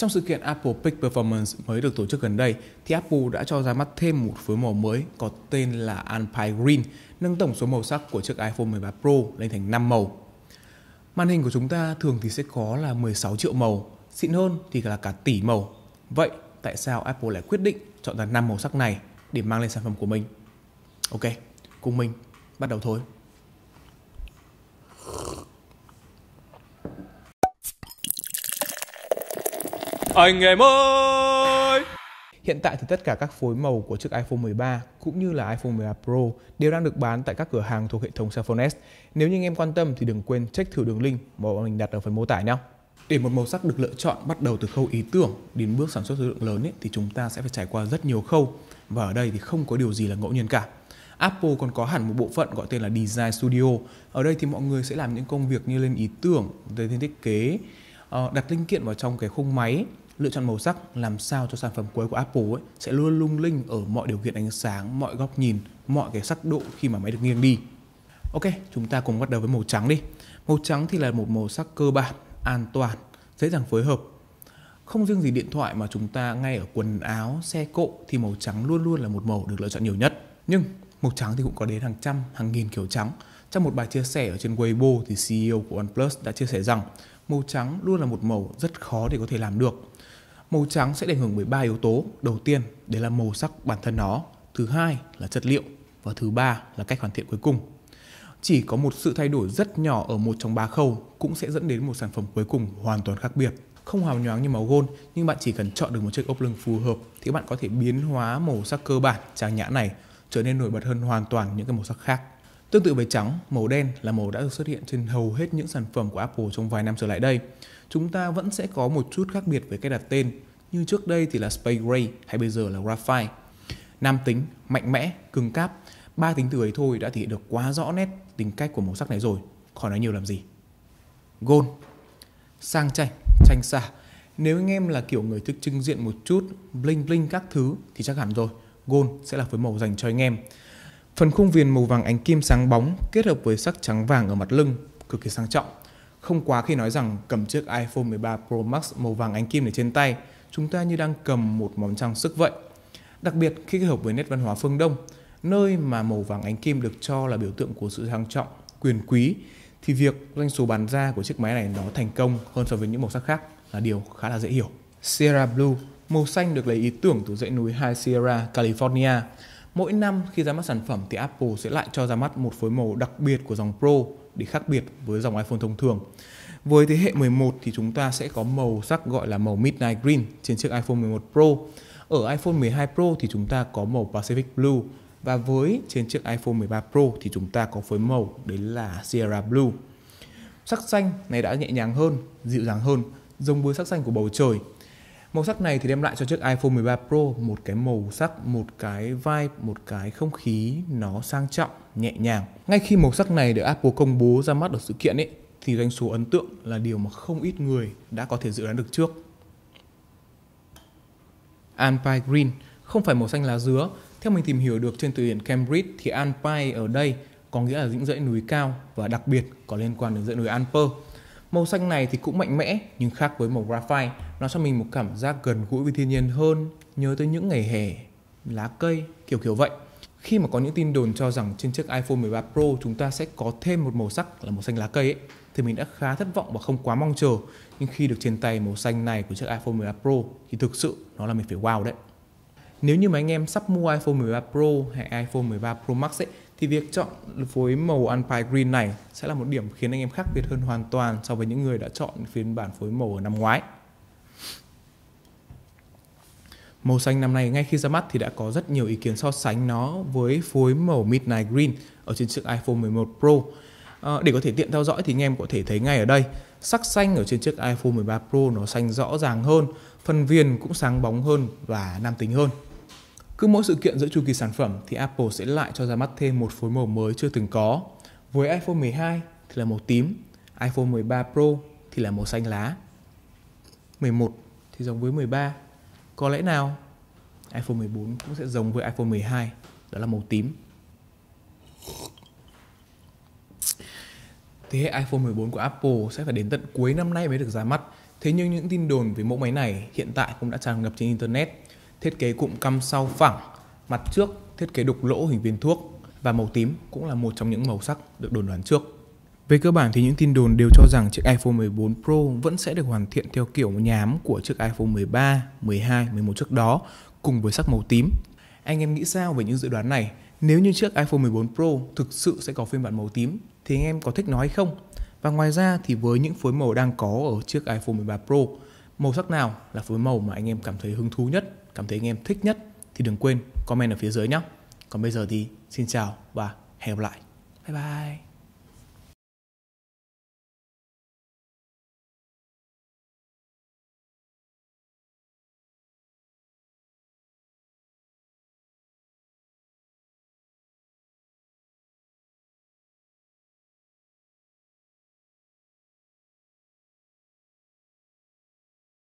Trong sự kiện Apple Peak Performance mới được tổ chức gần đây, thì Apple đã cho ra mắt thêm một phối màu mới có tên là Alpine Green, nâng tổng số màu sắc của chiếc iPhone 13 Pro lên thành 5 màu. Màn hình của chúng ta thường thì sẽ có là 16 triệu màu, xịn hơn thì là cả tỷ màu. Vậy tại sao Apple lại quyết định chọn ra 5 màu sắc này để mang lên sản phẩm của mình? Ok, cùng mình bắt đầu thôi. Anh em ơi! Hiện tại thì tất cả các phối màu của chiếc iPhone 13 cũng như là iPhone 13 Pro đều đang được bán tại các cửa hàng thuộc hệ thống Cellphone S. Nếu như anh em quan tâm thì đừng quên check thử đường link mà bọn mình đặt ở phần mô tả nhé. Để một màu sắc được lựa chọn bắt đầu từ khâu ý tưởng đến bước sản xuất số lượng lớn ấy, thì chúng ta sẽ phải trải qua rất nhiều khâu và ở đây thì không có điều gì là ngẫu nhiên cả. Apple còn có hẳn một bộ phận gọi tên là Design Studio. Ở đây thì mọi người sẽ làm những công việc như lên ý tưởng, lên thiết kế, ờ, đặt linh kiện vào trong cái khung máy, lựa chọn màu sắc làm sao cho sản phẩm cuối của Apple ấy sẽ luôn lung linh ở mọi điều kiện ánh sáng, mọi góc nhìn, mọi cái sắc độ khi mà máy được nghiêng đi. Ok, chúng ta cùng bắt đầu với màu trắng đi. Màu trắng thì là một màu sắc cơ bản, an toàn, dễ dàng phối hợp. Không riêng gì điện thoại mà chúng ta ngay ở quần áo, xe cộ thì màu trắng luôn luôn là một màu được lựa chọn nhiều nhất. Nhưng màu trắng thì cũng có đến hàng trăm, hàng nghìn kiểu trắng. Trong một bài chia sẻ ở trên Weibo thì CEO của OnePlus đã chia sẻ rằng màu trắng luôn là một màu rất khó để có thể làm được Màu trắng sẽ ảnh hưởng bởi ba yếu tố. Đầu tiên, đấy là màu sắc bản thân nó. Thứ hai là chất liệu. Và thứ ba là cách hoàn thiện cuối cùng. Chỉ có một sự thay đổi rất nhỏ ở một trong ba khâu cũng sẽ dẫn đến một sản phẩm cuối cùng hoàn toàn khác biệt. Không hào nhoáng như màu gold, nhưng bạn chỉ cần chọn được một chiếc ốp lưng phù hợp thì bạn có thể biến hóa màu sắc cơ bản trang nhã này trở nên nổi bật hơn hoàn toàn những cái màu sắc khác. Tương tự với trắng, màu đen là màu đã được xuất hiện trên hầu hết những sản phẩm của Apple trong vài năm trở lại đây chúng ta vẫn sẽ có một chút khác biệt với cách đặt tên như trước đây thì là Space Gray hay bây giờ là Graphite. Nam tính, mạnh mẽ, cứng cáp, ba tính từ ấy thôi đã thể hiện được quá rõ nét tính cách của màu sắc này rồi, khỏi nói nhiều làm gì. Gold, sang chảnh, tranh xả. Nếu anh em là kiểu người thích trưng diện một chút, bling bling các thứ thì chắc hẳn rồi, Gold sẽ là phối màu dành cho anh em. Phần khung viền màu vàng ánh kim sáng bóng kết hợp với sắc trắng vàng ở mặt lưng cực kỳ sang trọng không quá khi nói rằng cầm chiếc iPhone 13 Pro Max màu vàng ánh kim ở trên tay, chúng ta như đang cầm một món trang sức vậy. Đặc biệt khi kết hợp với nét văn hóa phương Đông, nơi mà màu vàng ánh kim được cho là biểu tượng của sự sang trọng, quyền quý, thì việc doanh số bán ra của chiếc máy này nó thành công hơn so với những màu sắc khác là điều khá là dễ hiểu. Sierra Blue, màu xanh được lấy ý tưởng từ dãy núi High Sierra, California. Mỗi năm khi ra mắt sản phẩm thì Apple sẽ lại cho ra mắt một phối màu đặc biệt của dòng Pro để khác biệt với dòng iPhone thông thường. Với thế hệ 11 thì chúng ta sẽ có màu sắc gọi là màu Midnight Green trên chiếc iPhone 11 Pro. Ở iPhone 12 Pro thì chúng ta có màu Pacific Blue và với trên chiếc iPhone 13 Pro thì chúng ta có phối màu đấy là Sierra Blue. Sắc xanh này đã nhẹ nhàng hơn, dịu dàng hơn, giống với sắc xanh của bầu trời. Màu sắc này thì đem lại cho chiếc iPhone 13 Pro một cái màu sắc, một cái vibe, một cái không khí nó sang trọng, nhẹ nhàng. Ngay khi màu sắc này được Apple công bố ra mắt ở sự kiện ấy thì doanh số ấn tượng là điều mà không ít người đã có thể dự đoán được trước. Alpine Green không phải màu xanh lá dứa. Theo mình tìm hiểu được trên từ điển Cambridge thì Alpine ở đây có nghĩa là những dãy núi cao và đặc biệt có liên quan đến dãy núi Alper. Màu xanh này thì cũng mạnh mẽ nhưng khác với màu graphite, nó cho mình một cảm giác gần gũi với thiên nhiên hơn, nhớ tới những ngày hè, lá cây, kiểu kiểu vậy. Khi mà có những tin đồn cho rằng trên chiếc iPhone 13 Pro chúng ta sẽ có thêm một màu sắc là màu xanh lá cây ấy, thì mình đã khá thất vọng và không quá mong chờ. Nhưng khi được trên tay màu xanh này của chiếc iPhone 13 Pro thì thực sự nó là mình phải wow đấy. Nếu như mà anh em sắp mua iPhone 13 Pro hay iPhone 13 Pro Max ấy thì việc chọn phối màu Alpine Green này sẽ là một điểm khiến anh em khác biệt hơn hoàn toàn so với những người đã chọn phiên bản phối màu ở năm ngoái. Màu xanh năm nay ngay khi ra mắt thì đã có rất nhiều ý kiến so sánh nó với phối màu Midnight Green ở trên chiếc iPhone 11 Pro. À, để có thể tiện theo dõi thì anh em có thể thấy ngay ở đây sắc xanh ở trên chiếc iPhone 13 Pro nó xanh rõ ràng hơn, phần viền cũng sáng bóng hơn và nam tính hơn. Cứ mỗi sự kiện giữa chu kỳ sản phẩm thì Apple sẽ lại cho ra mắt thêm một phối màu mới chưa từng có. Với iPhone 12 thì là màu tím, iPhone 13 Pro thì là màu xanh lá. 11 thì giống với 13. Có lẽ nào iPhone 14 cũng sẽ giống với iPhone 12, đó là màu tím. Thế hệ iPhone 14 của Apple sẽ phải đến tận cuối năm nay mới được ra mắt Thế nhưng những tin đồn về mẫu máy này hiện tại cũng đã tràn ngập trên Internet. Thiết kế cụm căm sau phẳng, mặt trước thiết kế đục lỗ hình viên thuốc và màu tím cũng là một trong những màu sắc được đồn đoán trước. Về cơ bản thì những tin đồn đều cho rằng chiếc iPhone 14 Pro vẫn sẽ được hoàn thiện theo kiểu nhám của chiếc iPhone 13, 12, 11 trước đó cùng với sắc màu tím. Anh em nghĩ sao về những dự đoán này? Nếu như chiếc iPhone 14 Pro thực sự sẽ có phiên bản màu tím thì anh em có thích nó hay không? Và ngoài ra thì với những phối màu đang có ở chiếc iPhone 13 Pro, màu sắc nào là phối màu mà anh em cảm thấy hứng thú nhất, cảm thấy anh em thích nhất thì đừng quên comment ở phía dưới nhé. Còn bây giờ thì xin chào và hẹn gặp lại. Bye bye.